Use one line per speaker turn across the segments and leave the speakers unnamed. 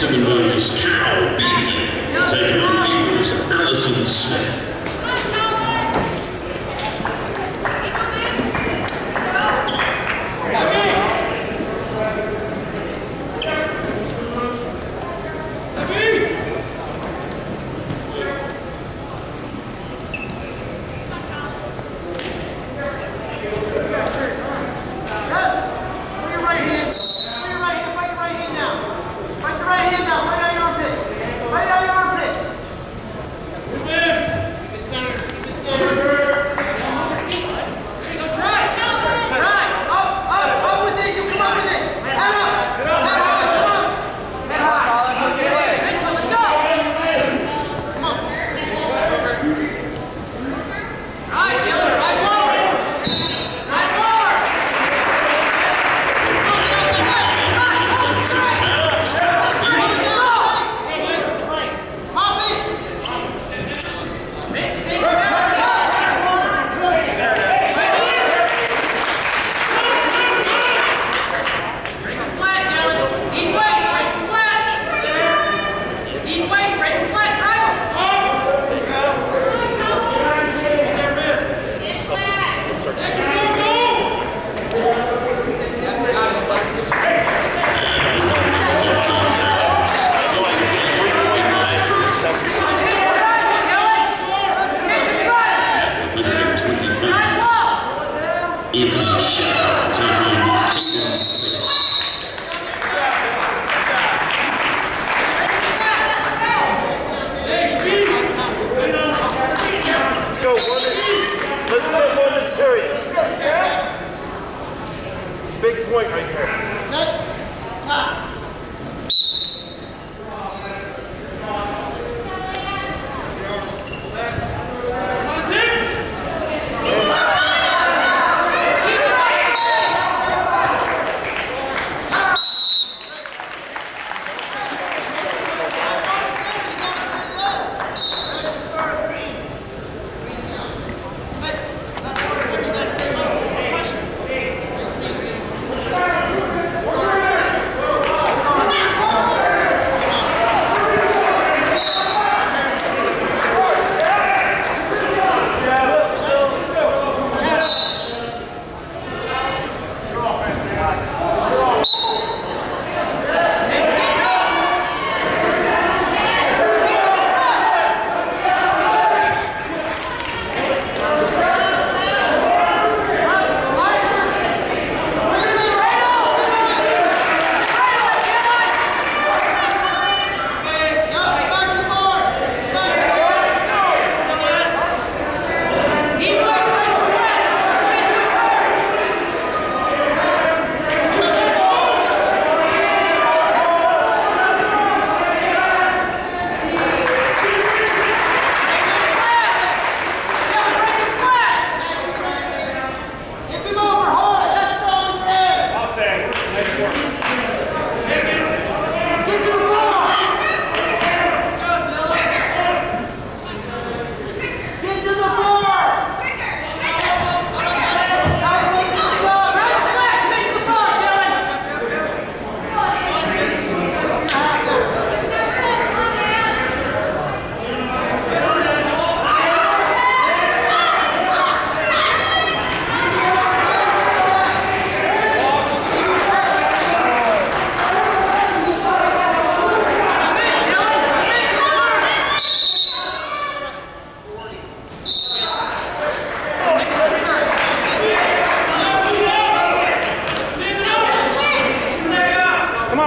Stephen Cow the Allison Smith.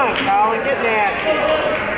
on,
Colin. Get nasty.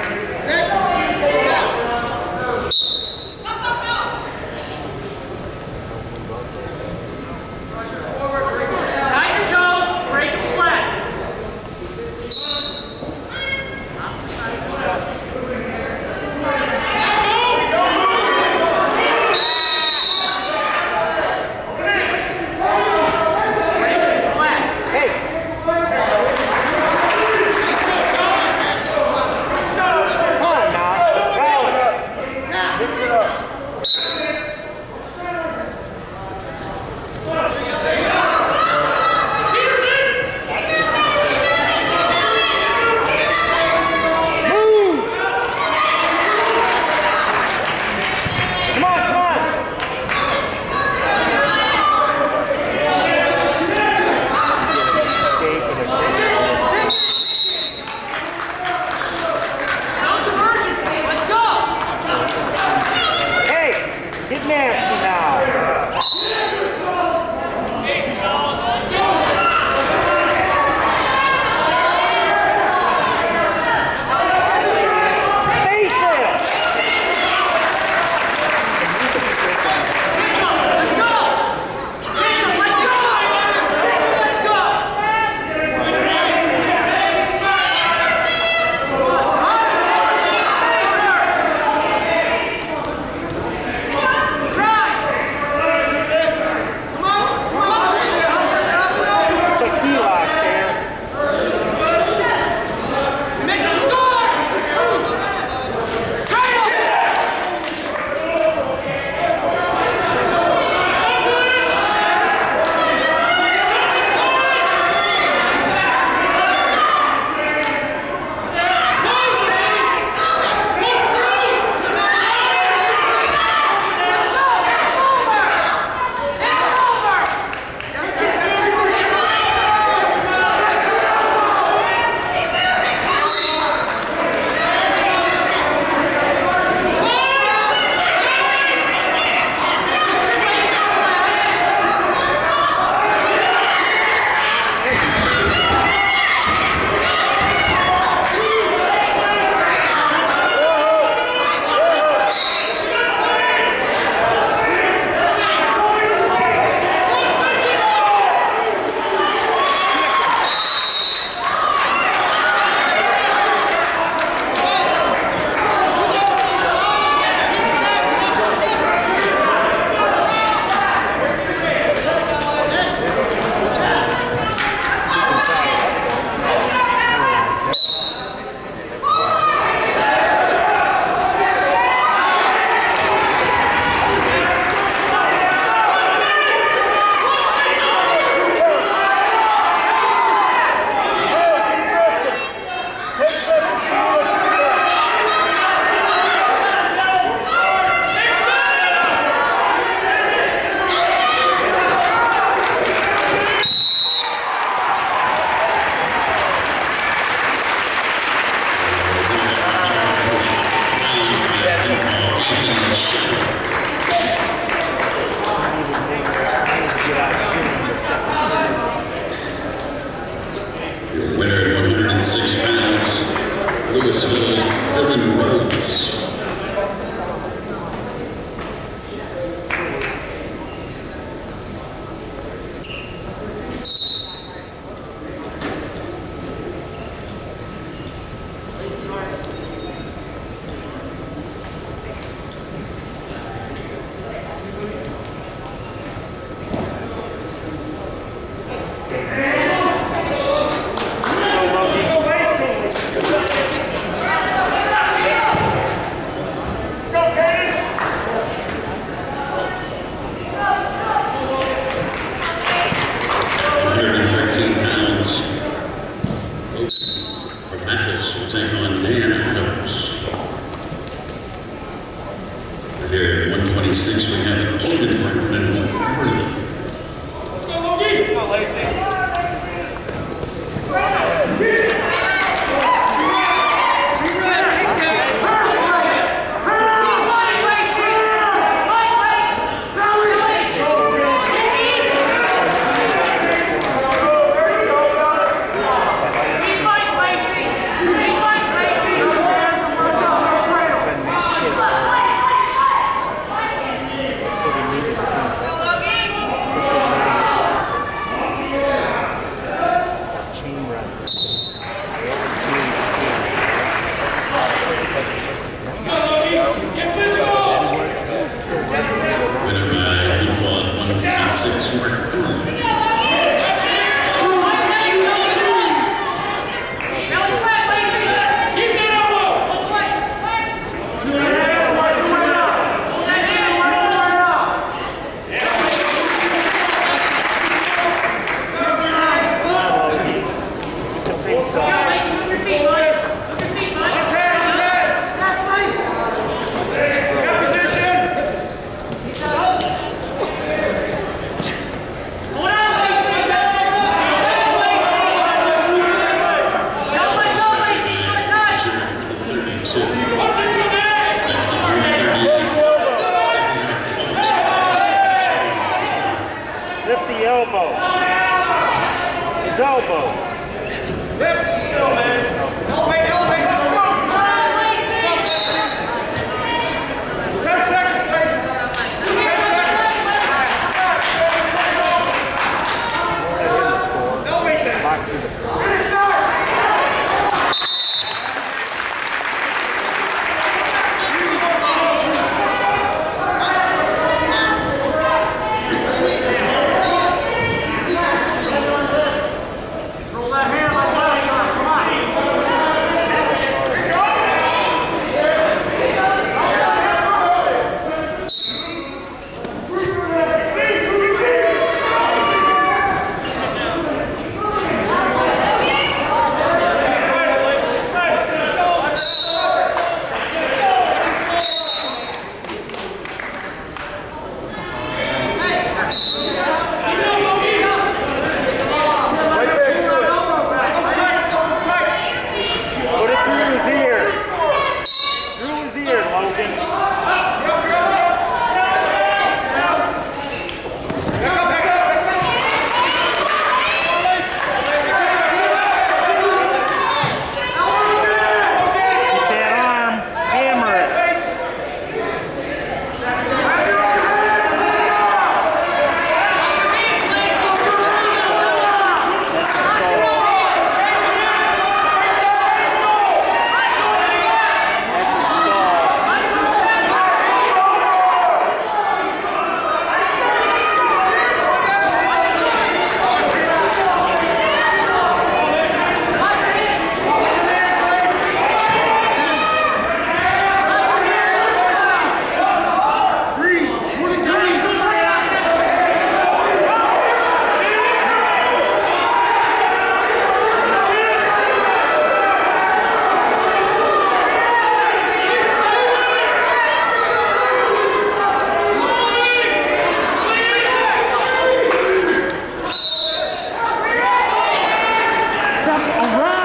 Around.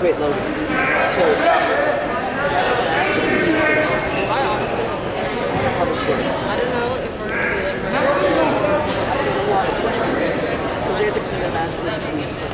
great loader. So,
I don't know if we're going to be like,
we're going to
be like, we're
going to be
like,
we're going to be
like, we're going to be like,
we're going to
be like,